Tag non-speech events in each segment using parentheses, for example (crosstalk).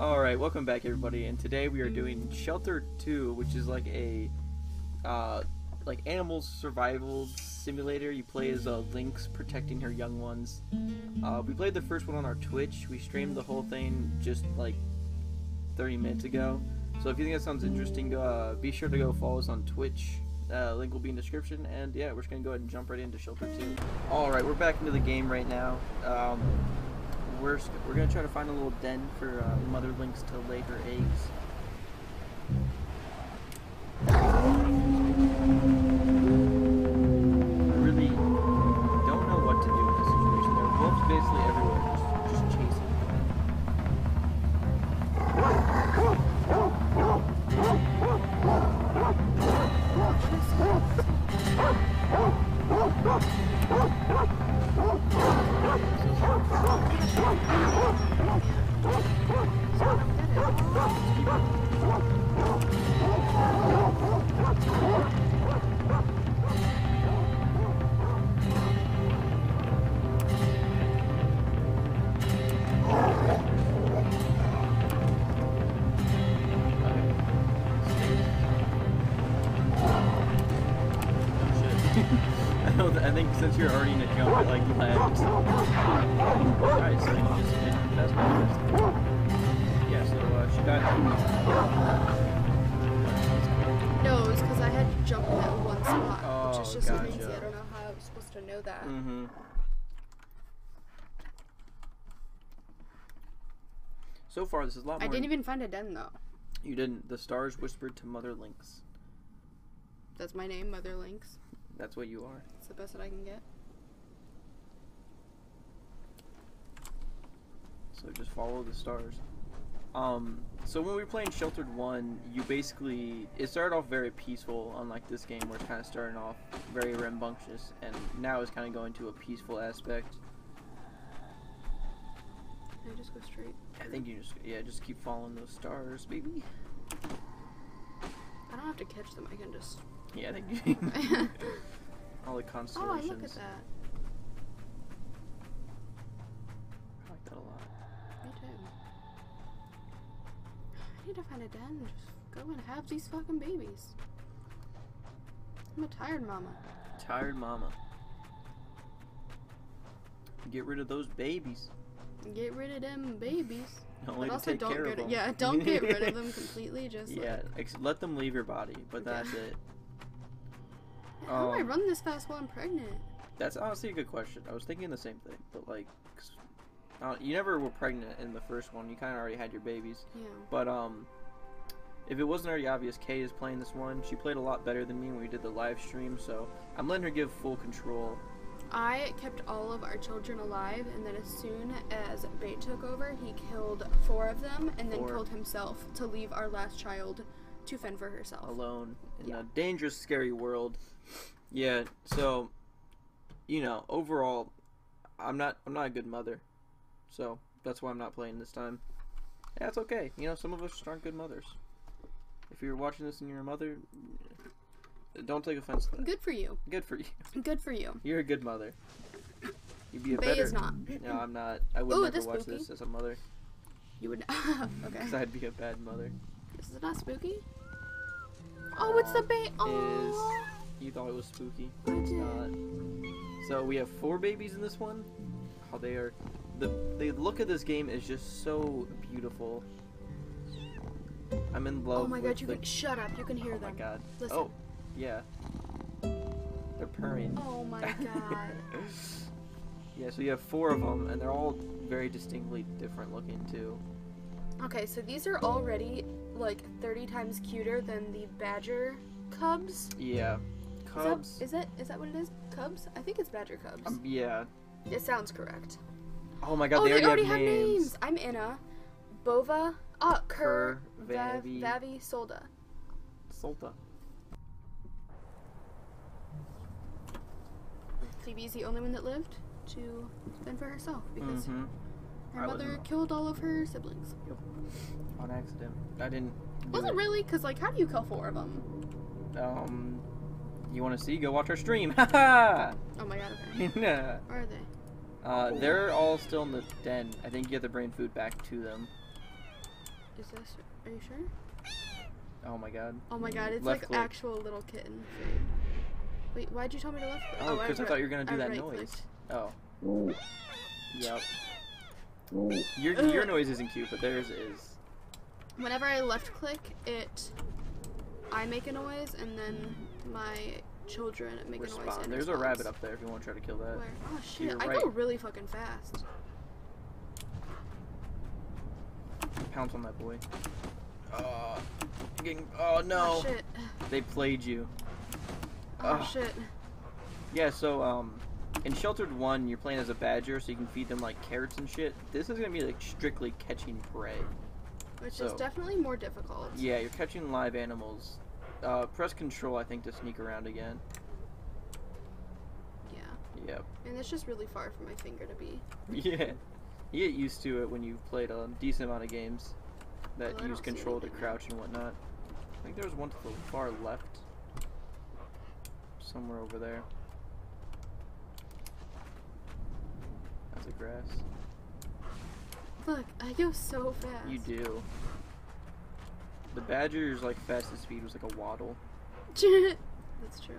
Alright, welcome back everybody, and today we are doing Shelter 2, which is like a, uh, like animal survival simulator. You play as uh, Lynx protecting her young ones. Uh, we played the first one on our Twitch. We streamed the whole thing just like 30 minutes ago. So if you think that sounds interesting, uh, be sure to go follow us on Twitch. Uh, link will be in the description, and yeah, we're just gonna go ahead and jump right into Shelter 2. Alright, we're back into the game right now. Um, we're we're gonna try to find a little den for uh, mother lynx to lay her eggs. Because I had to jump in that one spot, which is Oh, just gotcha. amazing. I don't know how I was supposed to know that. Mm-hmm. So far, this is a lot I more. didn't even find a den though. You didn't. The stars whispered to Mother Lynx. That's my name, Mother Lynx. That's what you are. It's the best that I can get. So just follow the stars. Um, so when we were playing Sheltered 1, you basically, it started off very peaceful, unlike this game where it's kind of starting off very rambunctious, and now it's kind of going to a peaceful aspect. Can I just go straight? I think you just, yeah, just keep following those stars, baby. I don't have to catch them. I can just. Yeah, I think (laughs) you, (laughs) all the constellations. oh, look at that. To find a den. Just go and have these fucking babies. I'm a tired mama. Tired mama. Get rid of those babies. Get rid of them babies. (laughs) Only but also take don't care get of them. Yeah, don't (laughs) get rid of them completely. Just Yeah, like, ex- let them leave your body, but Yeah. that's it. (laughs) how do I Um, run this fast while I'm pregnant? That's honestly a good question. I was thinking the same thing, but like, uh, you never were pregnant in the first one. You kind of already had your babies. Yeah. But um, if it wasn't already obvious, Kay is playing this one. She played a lot better than me when we did the live stream, so I'm letting her give full control. I kept all of our children alive, and then as soon as Bay took over, he killed four of them, and then Four. killed himself to leave our last child to fend for herself. alone in Yeah. a dangerous, scary world. Yeah, so you know, overall, I'm not I'm not a good mother, so that's why I'm not playing this time. Yeah, it's okay. You know, some of us just aren't good mothers. If you're watching this and you're a mother, don't take offense to that. Good for you. Good for you. (laughs) Good for you. You're a good mother. You'd be a Bay better. is not. (laughs) No, I'm not. I would Ooh, never this watch spooky. this as a mother, You would. (laughs) okay. because I'd be a bad mother. This is not spooky. Oh, it's the bait. Oh. You thought it was spooky. I It's did. not. So we have four babies in this one. How they are. The the look of this game is just so beautiful. I'm in love. Oh my god! You the, can shut up. You can hear Oh them. Oh my god. Listen. Oh, yeah. They're purring. Oh my (laughs) god. yeah, so you have four of them, and they're all very distinctly different looking too. Okay, so these are already like 30 times cuter than the badger cubs. Yeah. Is Cubs. that, is that is that what it is? Cubs? I think it's badger cubs. um, yeah. it sounds correct. Oh my god, oh, they already, have, names. I'm Inna, Bova, ah, Kerr, Kerr, Vav, Vavi. Vavi, Solda. Solta. Phoebe's the only one that lived to fend for herself because Mm-hmm. her I mother wasn't. killed all of her siblings. Yep. On accident. I didn't. do Was it really? Because like, how do you kill four of them? Um, you want to see? Go watch our stream. (laughs) Oh my god. Okay. (laughs) Are they? Uh, they're all still in the den. I think you have to bring food back to them. is this? Are you sure? Oh my god. Oh my god, it's Left like click. actual little kitten food. Wait, why'd you tell me to left click? Oh, because I, ri- thought you were gonna do I that right-clicked. noise. Oh. Yep. Your your noise isn't cute, but theirs is. Whenever I left click, it. I make a noise, and then my children make a noise. Respond. in There's a rabbit up there if you want to try to kill that. Where? Oh shit! your I right. go really fucking fast. Pounce on that boy. Uh, getting. Oh no! Oh! They played you. Oh Ugh. shit! Yeah. So um, in Sheltered One, you're playing as a badger, so you can feed them like carrots and shit. This is gonna be like strictly catching prey. Which So- is definitely more difficult. Yeah, you're catching live animals. Uh, press Control, I think, to sneak around again. Yeah. Yep. And it's just really far for my finger to be. (laughs) Yeah. You get used to it when you've played a decent amount of games that Well, use control to crouch and whatnot. I think there was one to the far left. Somewhere over there. That's a grass. Look, I go so fast. You do. The badger's like fastest speed was like a waddle. (laughs) That's true.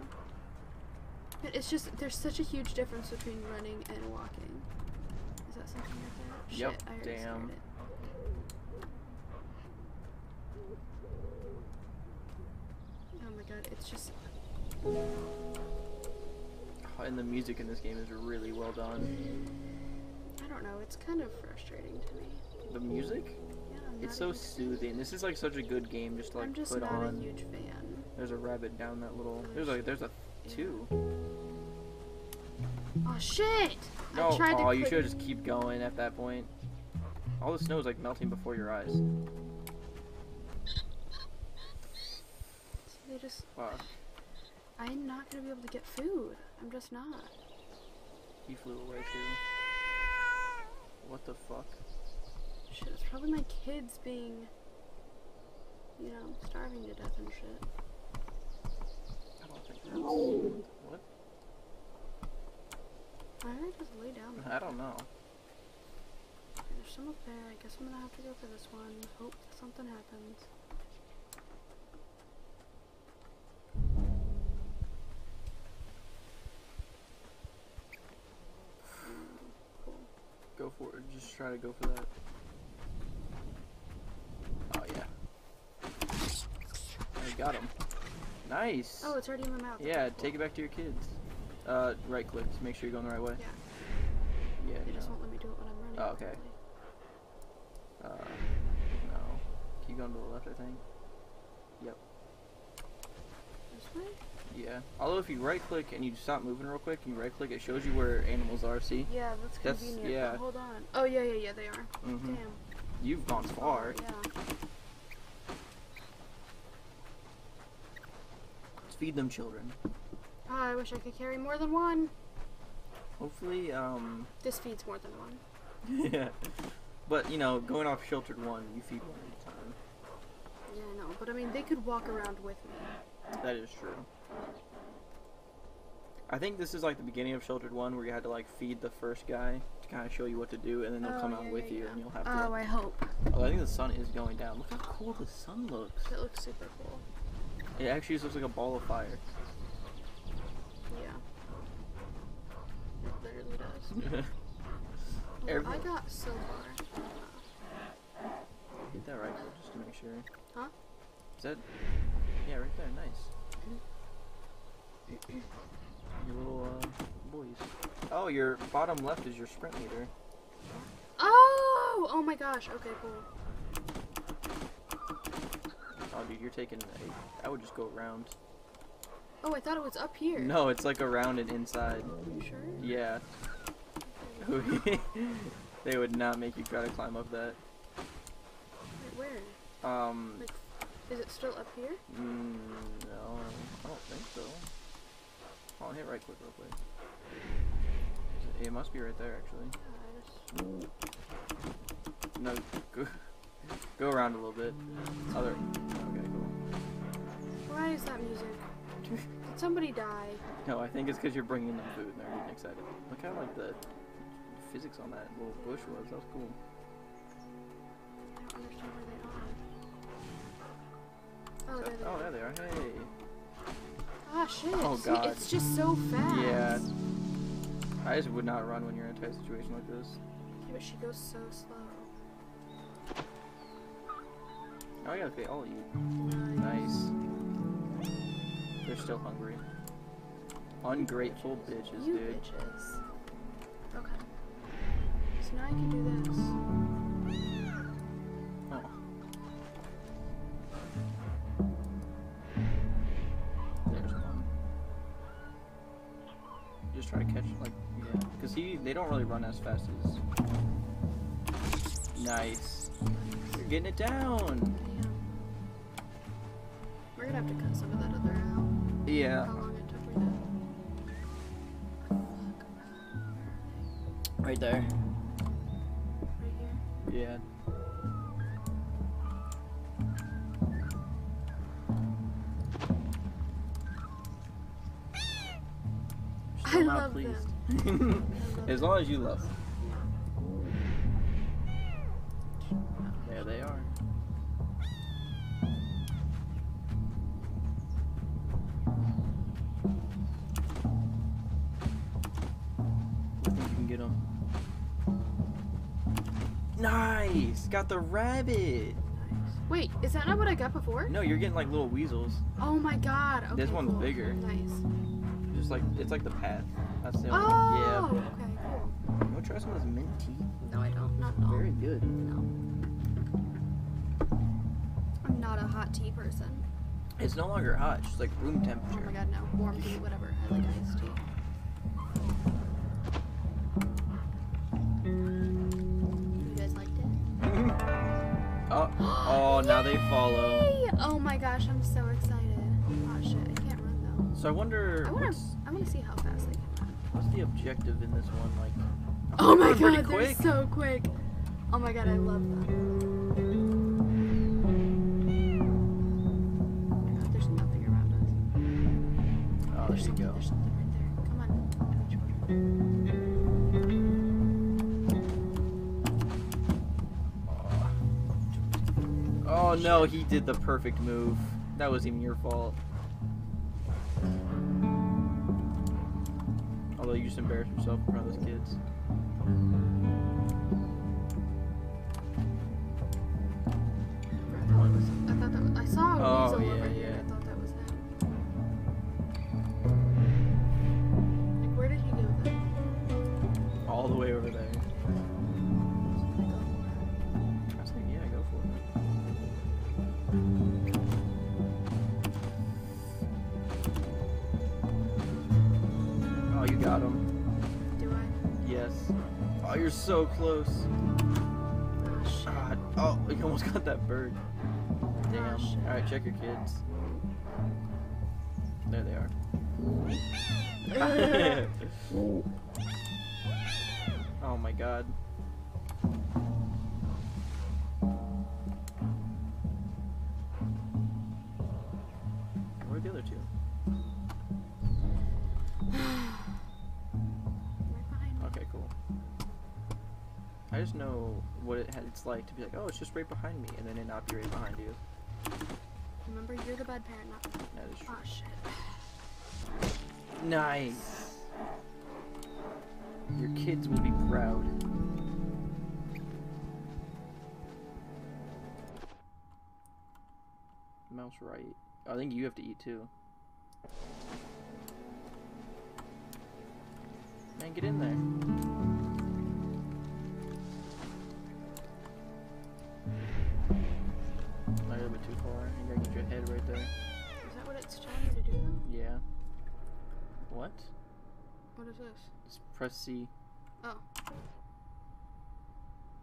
But it's just there's such a huge difference between running and walking. Is that something right there? Yep, Shit, I already damn. it. Oh my god, it's just Oh, (sighs) And the music in this game is really well done. I don't know, it's kind of frustrating to me. The music? It's so a huge fan. soothing. This is like such a good game just to like I'm just put not on. a huge fan. There's a rabbit down that little. There's like there's a two. Oh shit! No, I tried to oh, you should just keep going at that point. All the snow is like melting before your eyes. They just Fuck. I'm not gonna be able to get food. I'm just not. He flew away too. What the fuck? Shit, it's probably my kids being, you know, starving to death and shit. I don't think that's. What? Why did I just lay down there? I don't know. Okay, there's some up there. I guess I'm gonna have to go for this one. Hope something happens. Go for it. Just try to go for that. Oh yeah. I got him. Nice. Oh, it's already in my mouth. yeah, take it back to your kids. Uh, right click to make sure you're going the right way. Yeah. Yeah. They just won't let me do it when I'm running. Oh, okay. Uh, no. Keep going to the left, I think. Yep. This way? Yeah. Although if you right click and you stop moving real quick and you right click, it shows you where animals are. See? Yeah, that's That's- convenient. yeah. hold on. Oh yeah, yeah, yeah. They are. Mm-hmm. Damn. You've gone far. Yeah. Feed them children. Oh, I wish I could carry more than one. Hopefully, um, This feeds more than one. (laughs) yeah. But you know, going off sheltered one, you feed one at a time. Yeah, I know. But I mean, they could walk around with me. That is true. I think this is like the beginning of sheltered one, where you had to like feed the first guy to kind of show you what to do, and then they'll Oh, come out yeah, with yeah, you, and you'll have to. Oh, I hope. Oh, I think the sun is going down. Look how cool the sun looks. It looks super cool. It actually just looks like a ball of fire. Yeah. It literally does. (laughs) Well, I got so far. Hit that right there just to make sure. Huh? Is that? Yeah, right there. Nice. Your little uh, boys. Oh, your bottom left is your sprint leader. Oh! Oh my gosh. Okay, cool. Oh, dude, you're taking. A, I would just go around. Oh, I thought it was up here. No, it's like around and inside. You sure? Yeah. (laughs) they would not make you try to climb up that. Wait, where? Um, Like, is it still up here? mm, no, I don't think so. I'll hit right click real quick. It must be right there, actually. I. No, go, go around a little bit. Other. Why is that music? Did somebody die? No, I think it's because you're bringing them food and they're getting excited. Look how like the physics on that little bush was. That was cool. I don't understand where they are. Oh, there Oh, yeah, they are. Hey. Ah, shit. Oh, See, God. it's just so fast. Yeah. I just would not run when you're in a tight situation like this. Yeah, but she goes so slow. Oh, yeah, okay, I'll eat. Nice. They're still hungry. Ungrateful bitches, You dude. bitches. Okay. So now I can do this. Oh. There's one. Just try to catch, like, yeah. Because he, they don't really run as fast as. Nice. You're getting it down. Yeah. How long it took me to. Fuck. Right there. Right here. Yeah. I not love pleased. (laughs) as long as you love Nice! Got the rabbit! Wait, is that not what I got before? No, you're getting like little weasels. Oh my god. Okay, This one's cool. bigger. Nice. Just like, it's like the path. That's the only Oh, only okay, cool. Yeah. You wanna try some of this mint tea? No, I don't. Not at all. Very good. No. I'm not a hot tea person. It's no longer hot, it's just like room temperature. Oh my god, no. Warm tea, whatever. I like iced tea. (gasps) oh, oh, now they follow. Oh my gosh, I'm so excited. Oh shit, I can't run though. So I wonder. I want to. I want to see how fast I can run. what's the objective in this one. Like, Oh my (laughs) god, they're quick. so quick. Oh my god, I love them. Oh no, he did the perfect move. That wasn't even your fault. Although you just embarrassed yourself in front of those kids. I thought, was, I that was, I saw a Oh, weasel yeah, over here. yeah. Oh, you got him. Do I? Yes. Oh, you're so close. Oh. God. Oh, you almost got that bird. Oh, Damn. shit. Alright, check your kids. There they are. (laughs) (laughs) oh my god. Other two? Right behind me. Okay, cool. I just know what it it's like to be like, oh, it's just right behind me, and then it not be right behind you. Remember, you're the bad parent, not me. That is true. Oh shit. Nice. Your kids will be proud. Mouse right. I think you have to eat too. Man, get in there. Not a little bit too far. You gotta get your head right there. Is that what it's telling me to do? Yeah. What? What is this? Just press C. Oh.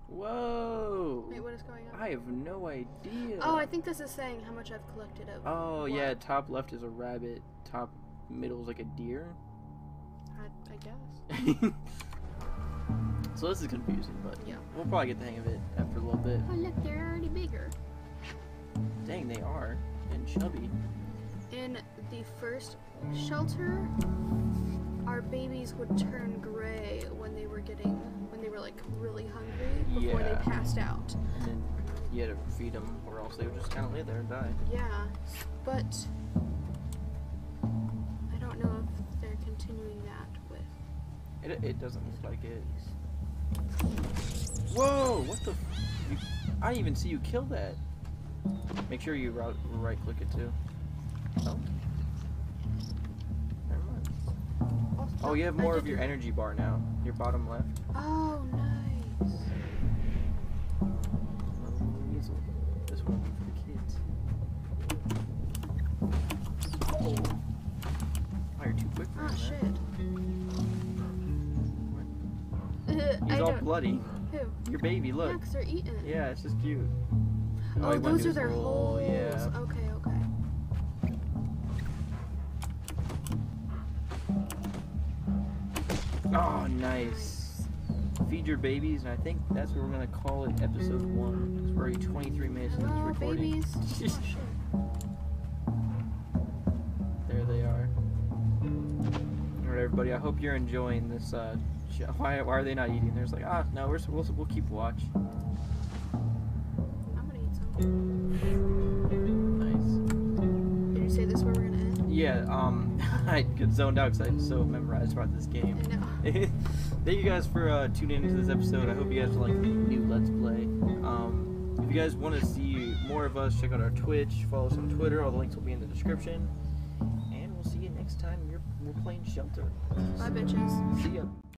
Whoa! Wait, what is going on? I have no idea. Oh, I think this is saying how much I've collected of. Oh yeah, top left is a rabbit. Top middle is like a deer. I, I guess. (laughs) so this is confusing, but Yeah. we'll probably get the hang of it after a little bit. Oh, look, they're already bigger. Dang, they are and chubby. In the first shelter, our babies would turn gray when they were getting, were like really hungry before Yeah. they passed out. And then you had to feed them, or else they would just kind of lay there and die. Yeah, but I don't know if they're continuing that with. It, it doesn't look like it. Whoa! What the? F- you, I didn't even see you kill that. Make sure you right, right click it too. Oh. Never mind. Oh, you have I more did of do your that. energy bar now. Your bottom left. Oh, nice. Weasel. This one for the kids. Oh, you're too quick for Oh shit. (laughs) I He's all don't- bloody. Who? Your baby, Yeah, look. 'cause they're eating. Yeah, it's just cute. Oh, oh, he those are their hole, holes. Yeah. Okay, okay. Oh, nice. Feed your babies, and I think that's what we're gonna call it episode one. 'cause we're already 23 minutes into this Hello, recording. babies. (laughs) oh. There they are. Alright, everybody. I hope you're enjoying this. Uh, show. Why, why are they not eating? There's like, ah, no, we're, we'll, we'll keep watch. I'm gonna eat some. Nice. Did you say this where we're? Yeah, um, (laughs) I get zoned out because I'm so memorized about this game. (laughs) Thank you guys for uh, tuning into this episode. I hope you guys like the new Let's Play. Um, if you guys want to see more of us, check out our Twitch, follow us on Twitter. All the links will be in the description. And we'll see you next time. We're, we're playing Shelter. Bye, bitches. See ya.